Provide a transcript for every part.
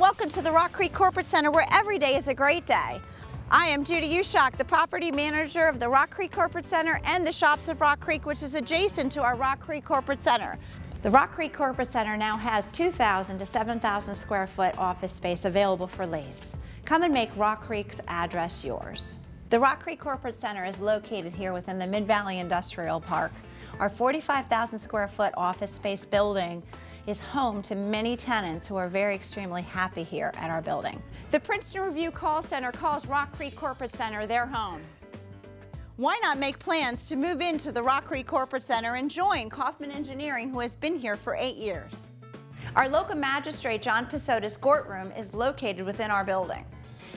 welcome to the Rock Creek Corporate Center where every day is a great day. I am Judy Ushock, the property manager of the Rock Creek Corporate Center and the Shops of Rock Creek, which is adjacent to our Rock Creek Corporate Center. The Rock Creek Corporate Center now has 2,000 to 7,000 square foot office space available for lease. Come and make Rock Creek's address yours. The Rock Creek Corporate Center is located here within the Mid-Valley Industrial Park. Our 45,000 square foot office space building is home to many tenants who are very extremely happy here at our building. The Princeton Review Call Center calls Rock Creek Corporate Center their home. Why not make plans to move into the Rock Creek Corporate Center and join Kaufman Engineering who has been here for eight years. Our local magistrate, John Pesota's courtroom is located within our building.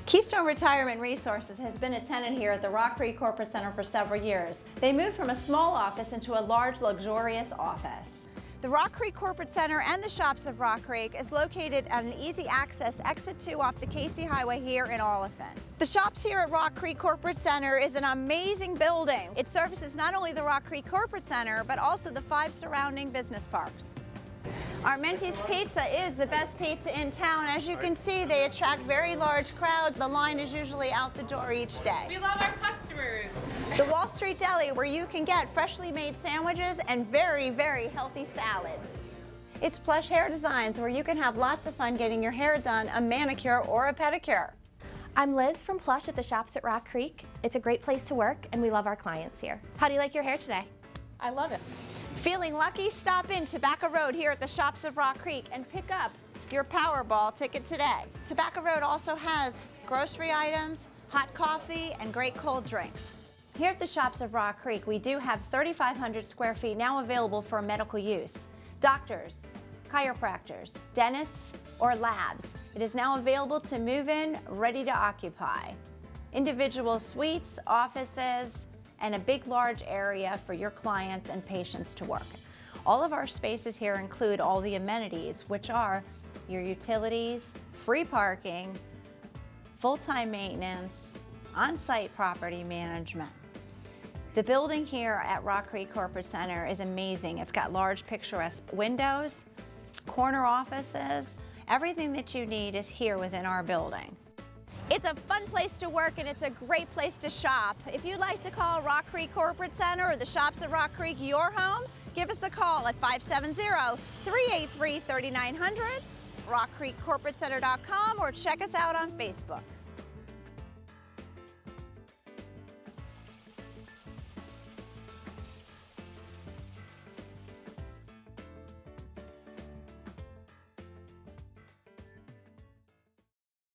Keystone Retirement Resources has been a tenant here at the Rock Creek Corporate Center for several years. They moved from a small office into a large, luxurious office. The Rock Creek Corporate Center and the Shops of Rock Creek is located at an easy access exit 2 off the Casey Highway here in Olyphant. The shops here at Rock Creek Corporate Center is an amazing building. It services not only the Rock Creek Corporate Center, but also the five surrounding business parks. Armenti's Pizza is the best pizza in town. As you can see, they attract very large crowds. The line is usually out the door each day. We love our customers. The Wall Street Deli, where you can get freshly made sandwiches and very, very healthy salads. It's Plush Hair Designs, where you can have lots of fun getting your hair done, a manicure or a pedicure. I'm Liz from Plush at the Shops at Rock Creek. It's a great place to work and we love our clients here. How do you like your hair today? I love it. Feeling lucky? Stop in Tobacco Road here at the Shops of Rock Creek and pick up your Powerball ticket today. Tobacco Road also has grocery items, hot coffee, and great cold drinks. Here at the Shops of Rock Creek, we do have 3,500 square feet now available for medical use. Doctors, chiropractors, dentists, or labs. It is now available to move in, ready to occupy. Individual suites, offices, and a big large area for your clients and patients to work. All of our spaces here include all the amenities, which are your utilities, free parking, full-time maintenance, on-site property management. The building here at Rock Creek Corporate Center is amazing. It's got large picturesque windows, corner offices, everything that you need is here within our building. It's a fun place to work and it's a great place to shop. If you'd like to call Rock Creek Corporate Center or the shops at Rock Creek your home, give us a call at 570-383-3900, rockcreekcorporatecenter.com or check us out on Facebook.